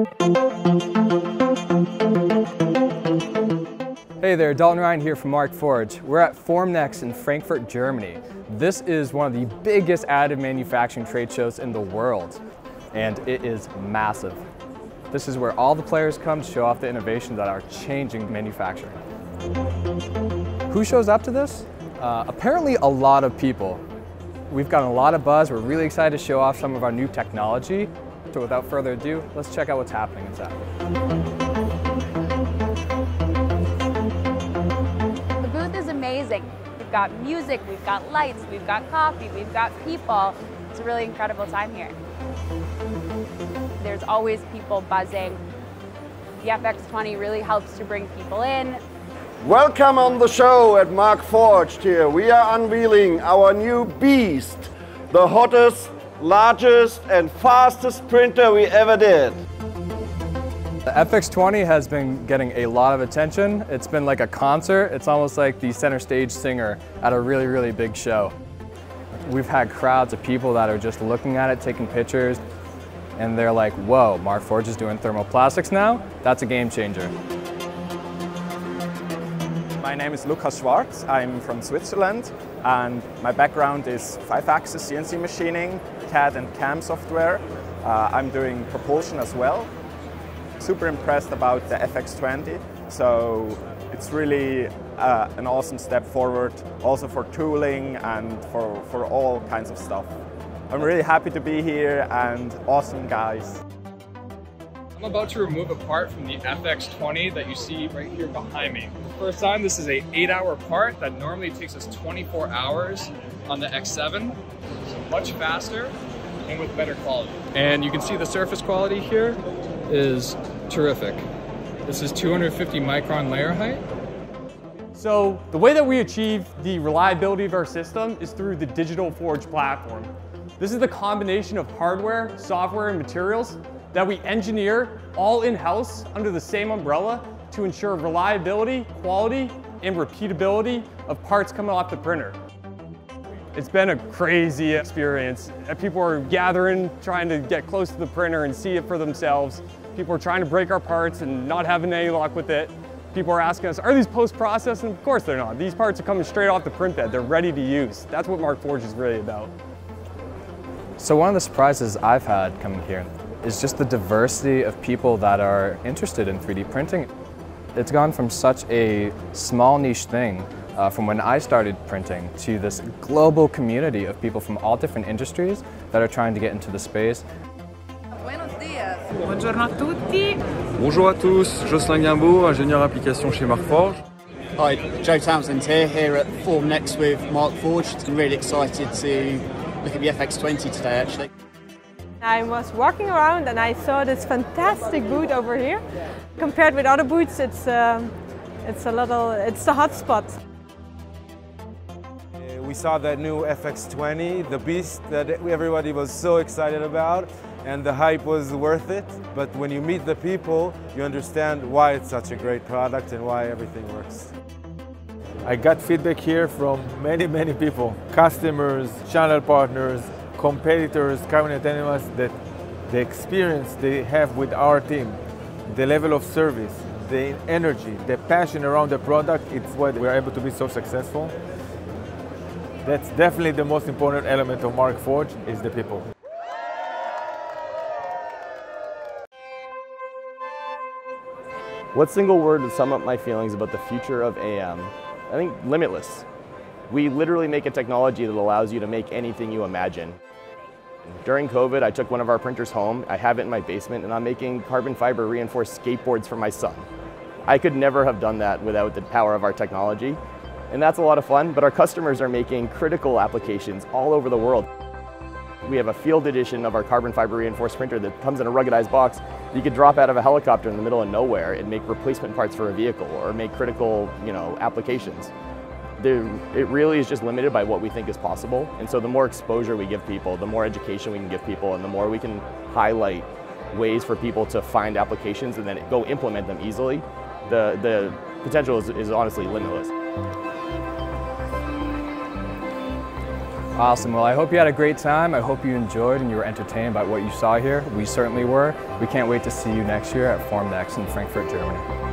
Hey there, Dalton Ryan here from Markforged. We're at Formnext in Frankfurt, Germany. This is one of the biggest additive manufacturing trade shows in the world, and it is massive. This is where all the players come to show off the innovations that are changing manufacturing. Who shows up to this? Uh, apparently a lot of people. We've gotten a lot of buzz. We're really excited to show off some of our new technology. So without further ado, let's check out what's happening inside. The booth is amazing. We've got music, we've got lights, we've got coffee, we've got people. It's a really incredible time here. There's always people buzzing. The FX20 really helps to bring people in. Welcome on the show at Markforged here. We are unveiling our new beast, the hottest, largest and fastest printer we ever did. The FX20 has been getting a lot of attention. It's been like a concert. It's almost like the center stage singer at a really, really big show. We've had crowds of people that are just looking at it, taking pictures, and they're like, whoa, Markforged is doing thermoplastics now? That's a game changer. My name is Lukas Schwarz. I'm from Switzerland and my background is five-axis CNC machining, CAD and CAM software. Uh, I'm doing propulsion as well. Super impressed about the FX20. So it's really uh, an awesome step forward also for tooling and for, for all kinds of stuff. I'm really happy to be here and awesome guys. I'm about to remove a part from the FX20 that you see right here behind me. First time, this is a eight hour part that normally takes us 24 hours on the X7. So much faster and with better quality. And you can see the surface quality here is terrific. This is 250 micron layer height. So the way that we achieve the reliability of our system is through the Digital Forge platform. This is the combination of hardware, software, and materials that we engineer all in-house under the same umbrella to ensure reliability, quality, and repeatability of parts coming off the printer. It's been a crazy experience. People are gathering, trying to get close to the printer and see it for themselves. People are trying to break our parts and not having any luck with it. People are asking us, are these post-processed? And of course they're not. These parts are coming straight off the print bed. They're ready to use. That's what Markforged is really about. So one of the surprises I've had coming here is just the diversity of people that are interested in 3D printing. It's gone from such a small niche thing uh, from when I started printing to this global community of people from all different industries that are trying to get into the space. Buenos dias. Buongiorno a tutti. Bonjour à tous, Jocelyn Guimbaud, ingénieur application chez Markforged. Hi, Joe Townsend here, here at Formnext with Markforged. I'm really excited to look at the FX20 today actually. I was walking around and I saw this fantastic boot over here. Compared with other boots, it's um, it's a little it's the hot spot. We saw that new FX20, the beast that everybody was so excited about, and the hype was worth it. But when you meet the people, you understand why it's such a great product and why everything works. I got feedback here from many, many people, customers, channel partners, competitors, cabinet animals, that the experience they have with our team, the level of service, the energy, the passion around the product, it's why we're able to be so successful. That's definitely the most important element of Markforged is the people. What single word would sum up my feelings about the future of AM? I think limitless. We literally make a technology that allows you to make anything you imagine. During COVID, I took one of our printers home. I have it in my basement and I'm making carbon fiber reinforced skateboards for my son. I could never have done that without the power of our technology. And that's a lot of fun, but our customers are making critical applications all over the world. We have a field edition of our carbon fiber reinforced printer that comes in a ruggedized box you could drop out of a helicopter in the middle of nowhere and make replacement parts for a vehicle or make critical you know, applications. It really is just limited by what we think is possible. And so the more exposure we give people, the more education we can give people, and the more we can highlight ways for people to find applications and then go implement them easily, the, the potential is, is honestly limitless. Awesome. Well, I hope you had a great time. I hope you enjoyed and you were entertained by what you saw here. We certainly were. We can't wait to see you next year at Formnext in Frankfurt, Germany.